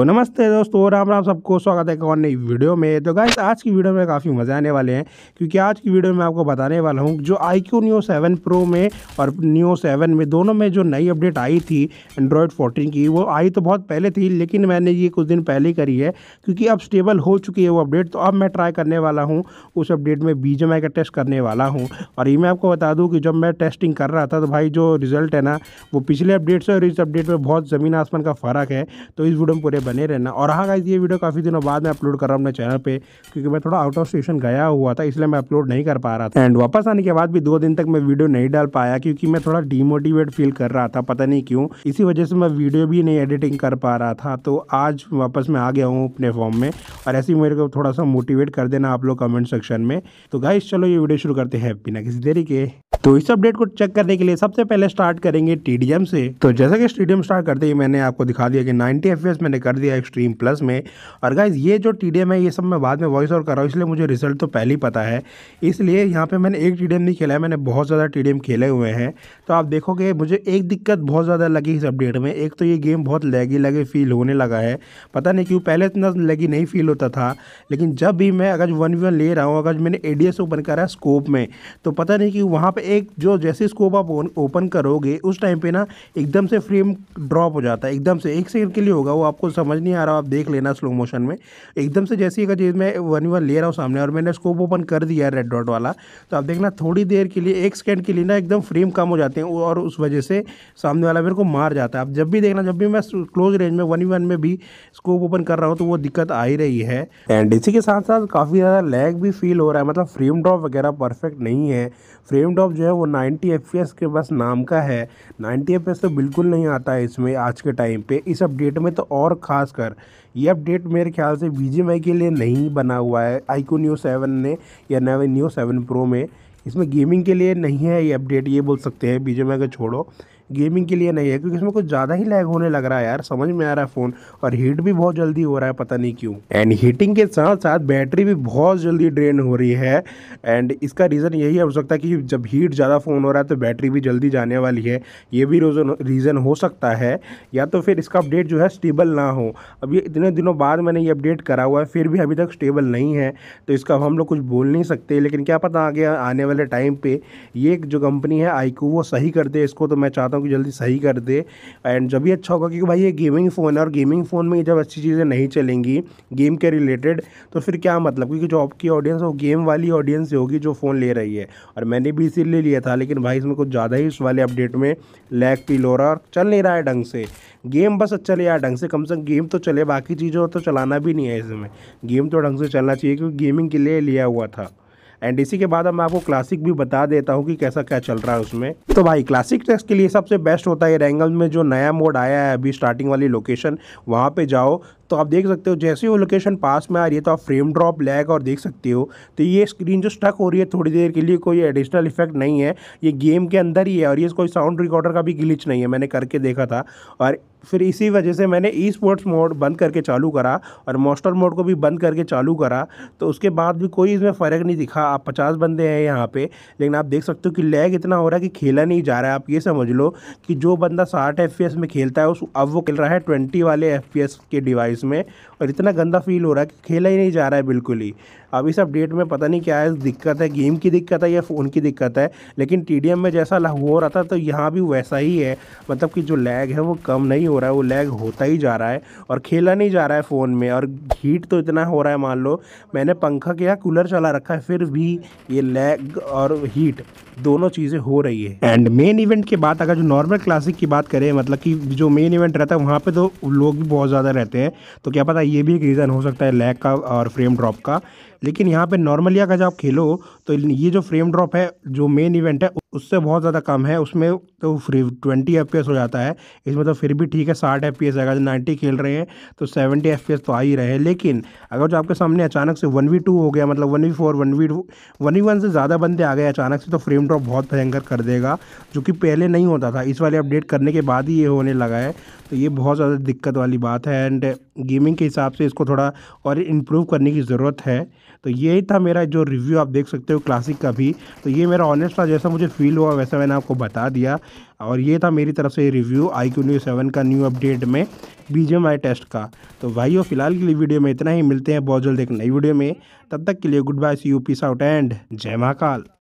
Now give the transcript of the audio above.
तो नमस्ते दोस्तों राम राम सबको स्वागत है एक और नई वीडियो में। तो गाइस आज की वीडियो में काफ़ी मज़ा आने वाले हैं, क्योंकि आज की वीडियो में आपको बताने वाला हूँ जो I Q new seven pro में और न्यू सेवन में दोनों में जो नई अपडेट आई थी एंड्रॉयड फोर्टीन की, वो आई तो बहुत पहले थी, लेकिन मैंने ये कुछ दिन पहले करी है, क्योंकि अब स्टेबल हो चुकी है वो अपडेट तो अब मैं ट्राई करने वाला हूँ, उस अपडेट में बी का टेस्ट करने वाला हूँ। और ये मैं आपको बता दूँ कि जब मैं टेस्टिंग कर रहा था तो भाई जो रिज़ल्ट है ना, वो पिछले अपडेट से और इस अपडेट में बहुत ज़मीन आसमान का फ़र्क है तो इस वीडियो में पूरे बने रहना। और हाँ गाइज़ ये वीडियो काफ़ी दिनों बाद मैं अपलोड कर रहा हूँ अपने चैनल पे, क्योंकि मैं थोड़ा आउट ऑफ़ स्टेशन गया हुआ था, इसलिए मैं अपलोड नहीं कर पा रहा था। एंड वापस आने के बाद भी दो दिन तक मैं वीडियो नहीं डाल पाया, क्योंकि मैं थोड़ा डीमोटिवेट फील कर रहा था, पता नहीं क्यों। इसी वजह से मैं वीडियो भी नहीं एडिटिंग कर पा रहा था तो आज वापस मैं आ गया हूँ अपने फॉर्म में। और ऐसे ही मेरे को थोड़ा सा मोटिवेट कर देना आप लोग कमेंट सेक्शन में। तो गाइज़ चलो ये वीडियो शुरू करते हैं, बिना किसी देरी के। तो इस अपडेट को चेक करने के लिए सबसे पहले स्टार्ट करेंगे टीडीएम से। तो जैसा कि स्टेडियम स्टार्ट करते ही मैंने आपको दिखा दिया कि 90 एफ़ मैंने कर दिया एक्सट्रीम प्लस में। और गाइज़ ये जो टीडीएम है, ये सब मैं बाद में वॉइस और कर रहा हूँ, इसलिए मुझे रिज़ल्ट तो पहले ही पता है। इसलिए यहाँ पर मैंने एक टीडीएम नहीं खेला है, मैंने बहुत ज़्यादा टीडीएम खेले हुए हैं। तो आप देखोगे, मुझे एक दिक्कत बहुत ज़्यादा लगी इस अपडेट में। एक तो ये गेम बहुत लैगी लगे फील होने लगा है। पता नहीं क्यों, पहले इतना लैगी नहीं फील होता था। लेकिन जब भी मैं अगर वन वी ले रहा हूँ, अगर मैंने ADS ओपन करा स्कोप में तो पता नहीं कि वहाँ पर एक जो जैसे स्कोप आप ओपन करोगे, उस टाइम पे ना एकदम से फ्रेम ड्रॉप हो जाता है, एकदम से। एक सेकंड के लिए होगा, वो आपको समझ नहीं आ रहा, आप देख लेना स्लो मोशन में। एकदम से जैसे अगर चीज़ मैं वन वन ले रहा हूँ सामने, और मैंने स्कोप ओपन कर दिया रेड डॉट वाला तो आप देखना थोड़ी देर के लिए, एक सेकेंड के लिए ना एकदम फ्रेम कम हो जाते हैं और उस वजह से सामने वाला मेरे को मार जाता है। आप जब भी देखना, जब भी मैं क्लोज रेंज में वन वन में भी स्कोप ओपन कर रहा हूँ तो वो दिक्कत आ ही रही है। एंड इसी के साथ साथ काफ़ी ज़्यादा लैग भी फील हो रहा है मतलब फ्रेम ड्रॉप वगैरह परफेक्ट नहीं है। फ्रेम ड्रॉप जो है वो नाइन्टी एफ़ के बस नाम का है। नाइन्टी एफ़ तो बिल्कुल नहीं आता है इसमें आज के टाइम पे। इस अपडेट में तो और ख़ास कर ये अपडेट मेरे ख्याल से बी के लिए नहीं बना हुआ है। आईको न्यू सेवन ने या न्यू सेवन प्रो में। इसमें गेमिंग के लिए नहीं है ये अपडेट ये बोल सकते हैं बी को छोड़ो। गेमिंग के लिए नहीं है, क्योंकि इसमें कुछ ज़्यादा ही लैग होने लग रहा है यार, समझ में आ रहा है फ़ोन और हीट भी बहुत जल्दी हो रहा है, पता नहीं क्यों। एंड हीटिंग के साथ साथ बैटरी भी बहुत जल्दी ड्रेन हो रही है एंड इसका रीज़न यही हो सकता है कि जब हीट ज़्यादा फ़ोन हो रहा है तो बैटरी भी जल्दी जाने वाली है। ये भी रीज़न हो सकता है, या तो फिर इसका अपडेट जो है स्टेबल ना हो। अभी इतने दिनों बाद मैंने ये अपडेट करा हुआ है, फिर भी अभी तक स्टेबल नहीं है तो इसका हम लोग कुछ बोल नहीं सकते, लेकिन क्या पता आगे आने वाले टाइम पर ये जो कंपनी है आईकू वो सही कर दे, इसको तो मैं चाहता हूँ कि जल्दी सही कर दे। एंड जब भी अच्छा होगा, क्योंकि भाई ये गेमिंग फ़ोन है और गेमिंग फ़ोन में जब अच्छी चीज़ें नहीं चलेंगी गेम के रिलेटेड तो फिर क्या मतलब? क्योंकि जो आपकी ऑडियंस वो गेम वाली ऑडियंस होगी जो फ़ोन ले रही है। और मैंने भी इसीलिए लिया था, लेकिन भाई इसमें कुछ ज़्यादा ही उस वाले अपडेट में लैग फील हो रहा और चल नहीं रहा है ढंग से। गेम बस अच्छा यार ढंग से, कम से कम गेम तो चले, बाकी चीज़ों तो चलाना भी नहीं है इसमें। गेम तो ढंग से चलना चाहिए, क्योंकि गेमिंग के लिए लिया हुआ था। एंड इसी के बाद अब मैं आपको क्लासिक भी बता देता हूँ कि कैसा क्या चल रहा है उसमें। तो भाई क्लासिक टेस्ट के लिए सबसे बेस्ट होता है रेंगल में जो नया मोड आया है अभी स्टार्टिंग वाली लोकेशन वहाँ पे जाओ। तो आप देख सकते हो, जैसे वो लोकेशन पास में आ रही है तो आप फ्रेम ड्रॉप लैग और देख सकते हो। तो ये स्क्रीन जो स्टक हो रही है, थोड़ी देर के लिए कोई एडिशनल इफ़ेक्ट नहीं है। ये गेम के अंदर ही है और ये कोई साउंड रिकॉर्डर का भी ग्लिच नहीं है, मैंने करके देखा था। और फिर इसी वजह से मैंने ई स्पोर्ट्स मोड बंद करके चालू करा और मोस्टर मोड को भी बंद करके चालू करा। तो उसके बाद भी कोई इसमें फ़र्क नहीं दिखा। आप पचास बंदे हैं यहाँ पे, लेकिन आप देख सकते हो कि लैग इतना हो रहा है कि खेला नहीं जा रहा है। आप ये समझ लो कि जो बंदा साठ एफ़ में खेलता है, उस, अब वो खेल रहा है ट्वेंटी वाले एफपीएस के डिवाइस में और इतना गंदा फील हो रहा है कि खेला ही नहीं जा रहा है बिल्कुल ही। अब इस अपडेट में पता नहीं क्या है, दिक्कत है गेम की दिक्कत है या फ़ोन की दिक्कत है, लेकिन टी में जैसा हो रहा था तो यहाँ भी वैसा ही है। मतलब कि जो लैग है वो कम नहीं हो रहा है, वो लैग होता ही जा रहा है और खेला नहीं जा रहा है फ़ोन में और हीट तो इतना हो रहा है, मान लो, मैंने पंखा किया कूलर चला रखा है, फिर भी ये लैग और हीट दोनों चीज़ें हो रही है। एंड मेन इवेंट के बाद अगर जो नॉर्मल क्लासिक की बात करें मतलब कि जो मेन इवेंट रहता है, वहाँ पे तो लोग भी बहुत ज़्यादा रहते हैं। तो क्या पता ये भी एक रीज़न हो सकता है लैग का और फ्रेम ड्रॉप का। लेकिन यहाँ पे नॉर्मली अगर आप खेलो तो ये जो फ्रेम ड्रॉप है, जो मेन इवेंट है उससे बहुत ज़्यादा कम है। उसमें तो फ्री ट्वेंटी एफ़ हो जाता है। इसमें तो फिर भी ठीक है, साठ एफ़ पी है। अगर नाइन्टी खेल रहे हैं तो सेवेंटी एफ़ तो आ ही रहे हैं। लेकिन अगर जो आपके सामने अचानक से वन वी टू हो गया मतलब one v four, one v one v one से ज़्यादा बंदे आ गए अचानक से तो फ्रेम ड्रॉप बहुत भयंकर कर देगा, जो कि पहले नहीं होता था। इस वाले अपडेट करने के बाद ही ये होने लगा है। तो ये बहुत ज़्यादा दिक्कत वाली बात है एंड गेमिंग के हिसाब से इसको थोड़ा और इम्प्रूव करने की ज़रूरत है। तो यही था मेरा जो रिव्यू आप देख सकते हो क्लासिक का भी। तो ये मेरा ऑनेस्ट था, जैसा मुझे फील हुआ, वैसा मैंने आपको बता दिया। और ये था मेरी तरफ़ से review I Q new seven का न्यू अपडेट में बी टेस्ट का। तो भाइयों, फ़िलहाल के लिए वीडियो में इतना ही। मिलते हैं बहुत जल्द एक नई वीडियो में। तब तक के लिए good bye see you peace out and जय महाकाल।